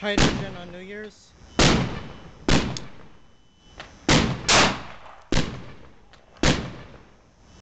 hydrogen on New Year's?